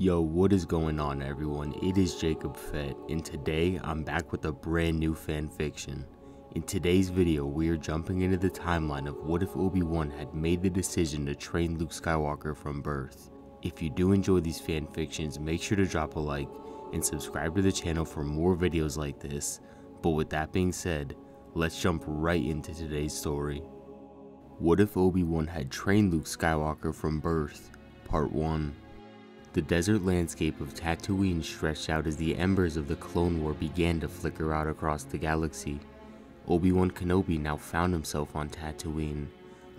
Yo, what is going on everyone? It is Jacob Fett, and today I'm back with a brand new fan fiction. In today's video, we are jumping into the timeline of what if Obi-Wan had made the decision to train Luke Skywalker from birth. If you do enjoy these fan fictions, make sure to drop a like and subscribe to the channel for more videos like this. But with that being said, let's jump right into today's story. What if Obi-Wan had trained Luke Skywalker from birth? Part 1 the desert landscape of Tatooine stretched out as the embers of the Clone War began to flicker out across the galaxy. Obi-Wan Kenobi now found himself on Tatooine,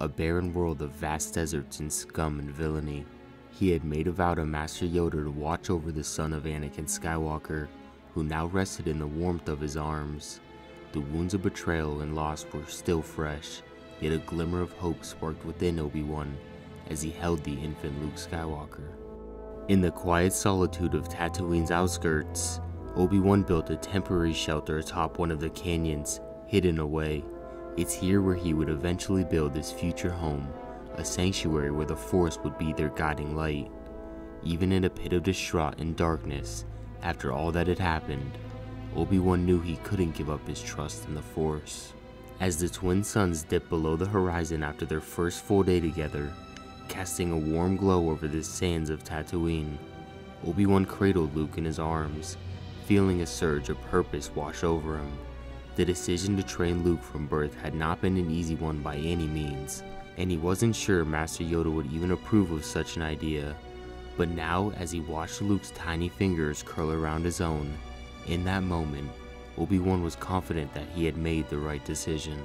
a barren world of vast deserts and scum and villainy. He had made a vow to Master Yoda to watch over the son of Anakin Skywalker, who now rested in the warmth of his arms. The wounds of betrayal and loss were still fresh, yet a glimmer of hope sparked within Obi-Wan as he held the infant Luke Skywalker. In the quiet solitude of Tatooine's outskirts, Obi-Wan built a temporary shelter atop one of the canyons, hidden away. It's here where he would eventually build his future home, a sanctuary where the Force would be their guiding light. Even in a pit of distraught and darkness, after all that had happened, Obi-Wan knew he couldn't give up his trust in the Force. As the twin suns dipped below the horizon after their first full day together, casting a warm glow over the sands of Tatooine. Obi-Wan cradled Luke in his arms, feeling a surge of purpose wash over him. The decision to train Luke from birth had not been an easy one by any means, and he wasn't sure Master Yoda would even approve of such an idea. But now, as he watched Luke's tiny fingers curl around his own, in that moment, Obi-Wan was confident that he had made the right decision.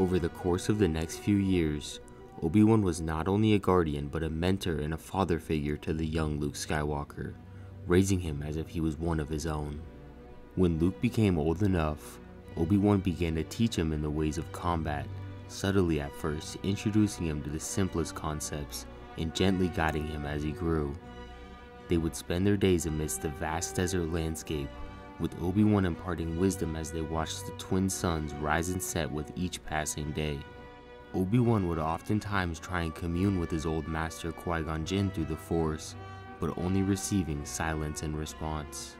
Over the course of the next few years, Obi-Wan was not only a guardian but a mentor and a father figure to the young Luke Skywalker, raising him as if he was one of his own. When Luke became old enough, Obi-Wan began to teach him in the ways of combat, subtly at first introducing him to the simplest concepts and gently guiding him as he grew. They would spend their days amidst the vast desert landscape, with Obi-Wan imparting wisdom as they watched the twin suns rise and set with each passing day. Obi-Wan would oftentimes try and commune with his old master Qui-Gon Jinn through the Force, but only receiving silence in response.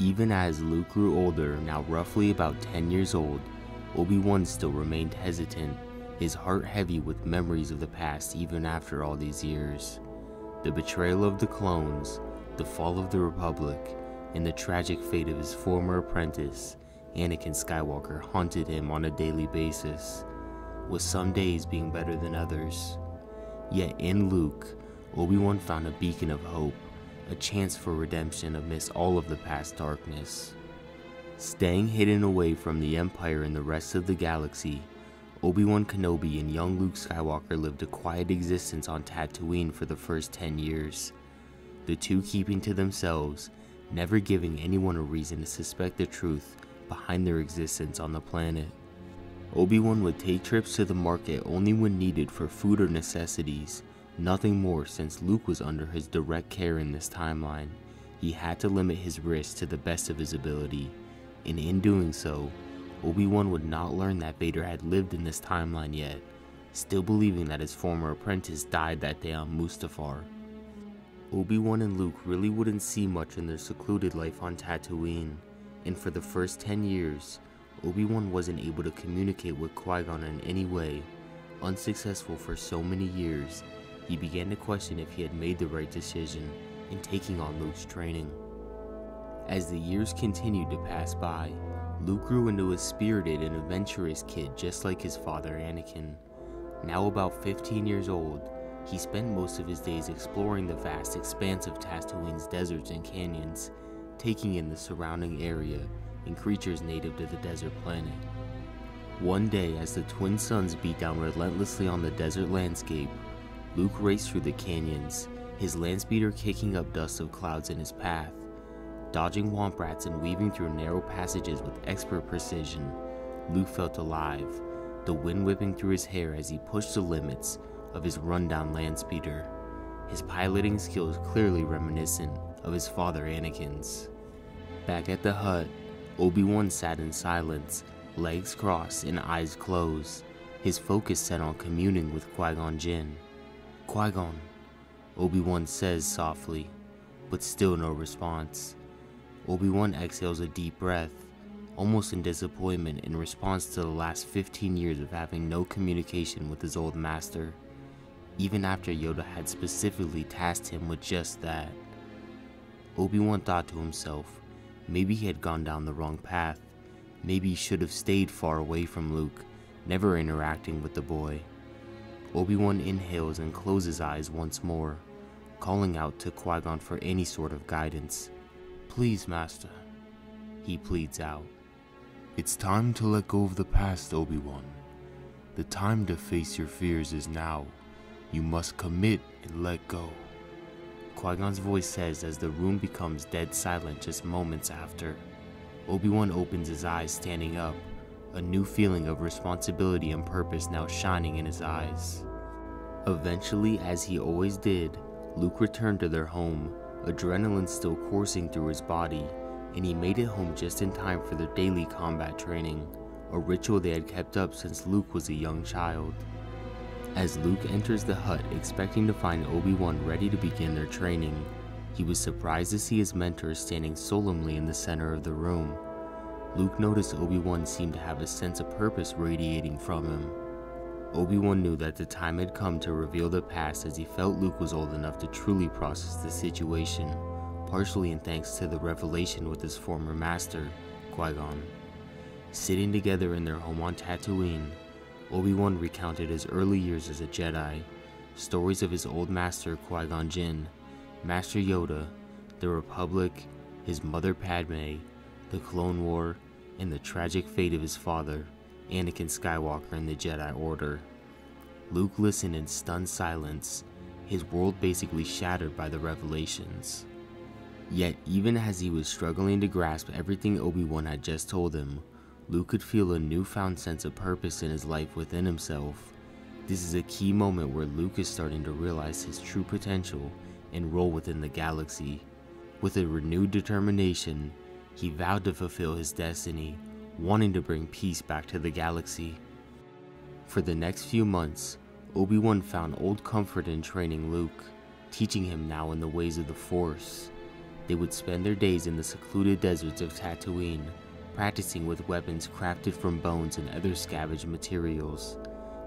Even as Luke grew older, now roughly about 10 years old, Obi-Wan still remained hesitant, his heart heavy with memories of the past even after all these years. The betrayal of the clones, the fall of the Republic, and the tragic fate of his former apprentice, Anakin Skywalker haunted him on a daily basis with some days being better than others. Yet in Luke, Obi-Wan found a beacon of hope, a chance for redemption amidst all of the past darkness. Staying hidden away from the Empire and the rest of the galaxy, Obi-Wan Kenobi and young Luke Skywalker lived a quiet existence on Tatooine for the first 10 years. The two keeping to themselves, never giving anyone a reason to suspect the truth behind their existence on the planet. Obi-Wan would take trips to the market only when needed for food or necessities, nothing more since Luke was under his direct care in this timeline. He had to limit his risks to the best of his ability, and in doing so, Obi-Wan would not learn that Vader had lived in this timeline yet, still believing that his former apprentice died that day on Mustafar. Obi-Wan and Luke really wouldn't see much in their secluded life on Tatooine, and for the first 10 years, Obi-Wan wasn't able to communicate with Qui-Gon in any way. Unsuccessful for so many years, he began to question if he had made the right decision in taking on Luke's training. As the years continued to pass by, Luke grew into a spirited and adventurous kid just like his father Anakin. Now about 15 years old, he spent most of his days exploring the vast expanse of Tatooine's deserts and canyons, taking in the surrounding area and creatures native to the desert planet. One day, as the twin suns beat down relentlessly on the desert landscape, Luke raced through the canyons, his landspeeder kicking up dust of clouds in his path. Dodging womp rats and weaving through narrow passages with expert precision, Luke felt alive, the wind whipping through his hair as he pushed the limits of his rundown landspeeder, his piloting skills clearly reminiscent of his father Anakin's. Back at the hut, Obi-Wan sat in silence, legs crossed and eyes closed, his focus set on communing with Qui-Gon Jinn. Qui-Gon, Obi-Wan says softly, but still no response. Obi-Wan exhales a deep breath, almost in disappointment in response to the last 15 years of having no communication with his old master, even after Yoda had specifically tasked him with just that. Obi-Wan thought to himself, maybe he had gone down the wrong path, maybe he should have stayed far away from Luke, never interacting with the boy. Obi-Wan inhales and closes eyes once more, calling out to Qui-Gon for any sort of guidance. Please, Master, he pleads out. It's time to let go of the past, Obi-Wan. The time to face your fears is now. You must commit and let go. Qui-Gon's voice says as the room becomes dead silent just moments after. Obi-Wan opens his eyes standing up, a new feeling of responsibility and purpose now shining in his eyes. Eventually, as he always did, Luke returned to their home, adrenaline still coursing through his body, and he made it home just in time for their daily combat training, a ritual they had kept up since Luke was a young child. As Luke enters the hut expecting to find Obi-Wan ready to begin their training, he was surprised to see his mentor standing solemnly in the center of the room. Luke noticed Obi-Wan seemed to have a sense of purpose radiating from him. Obi-Wan knew that the time had come to reveal the past as he felt Luke was old enough to truly process the situation, partially in thanks to the revelation with his former master, Qui-Gon. Sitting together in their home on Tatooine, Obi-Wan recounted his early years as a Jedi, stories of his old master Qui-Gon Jinn, Master Yoda, the Republic, his mother Padme, the Clone War, and the tragic fate of his father, Anakin Skywalker and the Jedi Order. Luke listened in stunned silence, his world basically shattered by the revelations. Yet, even as he was struggling to grasp everything Obi-Wan had just told him, Luke could feel a newfound sense of purpose in his life within himself. This is a key moment where Luke is starting to realize his true potential and role within the galaxy. With a renewed determination, he vowed to fulfill his destiny, wanting to bring peace back to the galaxy. For the next few months, Obi-Wan found old comfort in training Luke, teaching him now in the ways of the Force. They would spend their days in the secluded deserts of Tatooine, practicing with weapons crafted from bones and other scavenged materials.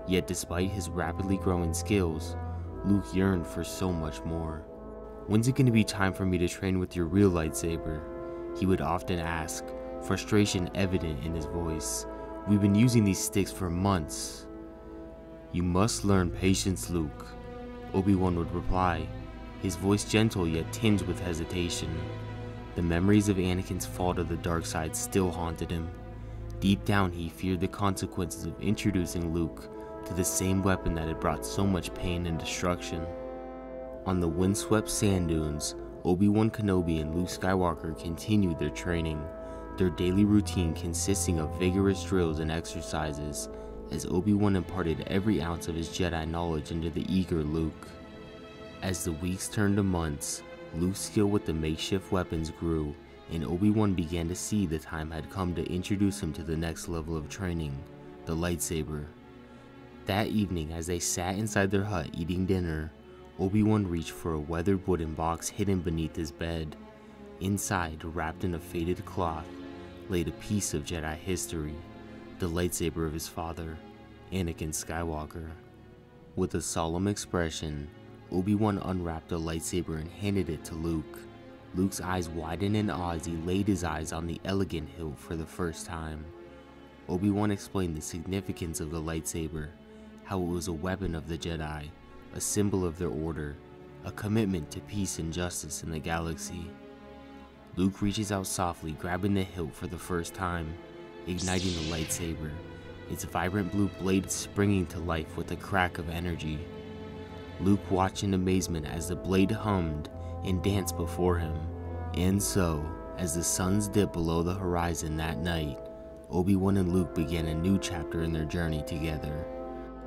Yet despite his rapidly growing skills, Luke yearned for so much more. When's it going to be time for me to train with your real lightsaber? He would often ask, frustration evident in his voice. We've been using these sticks for months. You must learn patience, Luke, Obi-Wan would reply, his voice gentle yet tinged with hesitation. The memories of Anakin's fall to the dark side still haunted him. Deep down, he feared the consequences of introducing Luke to the same weapon that had brought so much pain and destruction. On the windswept sand dunes, Obi-Wan Kenobi and Luke Skywalker continued their training, their daily routine consisting of vigorous drills and exercises, as Obi-Wan imparted every ounce of his Jedi knowledge into the eager Luke. As the weeks turned to months, Luke's skill with the makeshift weapons grew, and Obi-Wan began to see the time had come to introduce him to the next level of training, the lightsaber. That evening, as they sat inside their hut eating dinner, Obi-Wan reached for a weathered wooden box hidden beneath his bed. Inside, wrapped in a faded cloth, laid a piece of Jedi history, the lightsaber of his father, Anakin Skywalker. With a solemn expression, Obi-Wan unwrapped a lightsaber and handed it to Luke. Luke's eyes widened in awe as he laid his eyes on the elegant hilt for the first time. Obi-Wan explained the significance of the lightsaber, how it was a weapon of the Jedi, a symbol of their order, a commitment to peace and justice in the galaxy. Luke reaches out softly, grabbing the hilt for the first time, igniting the lightsaber, its vibrant blue blade springing to life with a crack of energy. Luke watched in amazement as the blade hummed and danced before him. And so, as the suns dipped below the horizon that night, Obi-Wan and Luke began a new chapter in their journey together.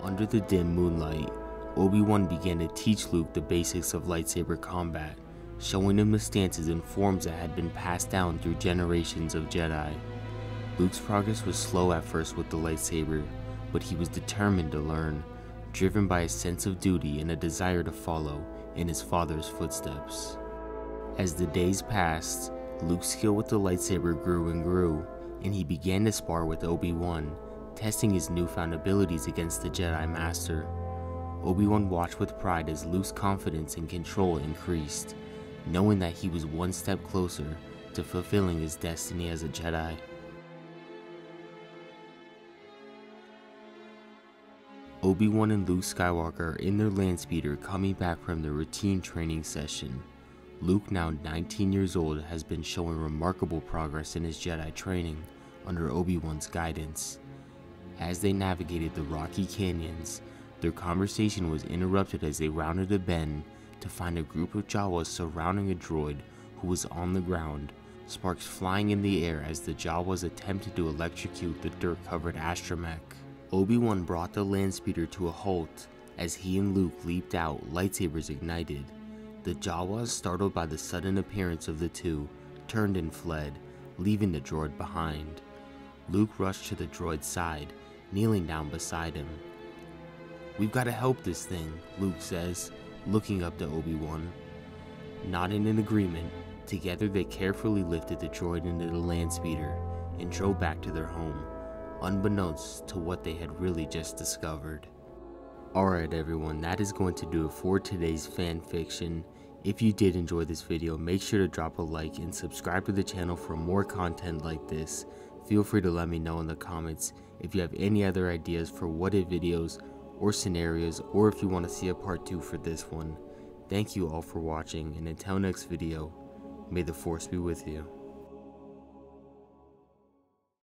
Under the dim moonlight, Obi-Wan began to teach Luke the basics of lightsaber combat, showing him the stances and forms that had been passed down through generations of Jedi. Luke's progress was slow at first with the lightsaber, but he was determined to learn, driven by a sense of duty and a desire to follow in his father's footsteps. As the days passed, Luke's skill with the lightsaber grew and grew, and he began to spar with Obi-Wan, testing his newfound abilities against the Jedi Master. Obi-Wan watched with pride as Luke's confidence and control increased, knowing that he was one step closer to fulfilling his destiny as a Jedi. Obi-Wan and Luke Skywalker are in their land speeder coming back from their routine training session. Luke, now 19 years old, has been showing remarkable progress in his Jedi training under Obi-Wan's guidance. As they navigated the rocky canyons, their conversation was interrupted as they rounded a bend to find a group of Jawas surrounding a droid who was on the ground, sparks flying in the air as the Jawas attempted to electrocute the dirt-covered astromech. Obi-Wan brought the land speeder to a halt as he and Luke leaped out, lightsabers ignited. The Jawas, startled by the sudden appearance of the two, turned and fled, leaving the droid behind. Luke rushed to the droid's side, kneeling down beside him. We've got to help this thing, Luke says, looking up to Obi-Wan. Nodding in agreement, together they carefully lifted the droid into the land speeder and drove back to their home unbeknownst to what they had really just discovered. Alright everyone, that is going to do it for today's fan fiction. If you did enjoy this video, make sure to drop a like and subscribe to the channel for more content like this. Feel free to let me know in the comments if you have any other ideas for what if videos or scenarios or if you want to see a part 2 for this one. Thank you all for watching and until next video, may the force be with you.